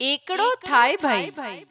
એકડો થાય ભાઈ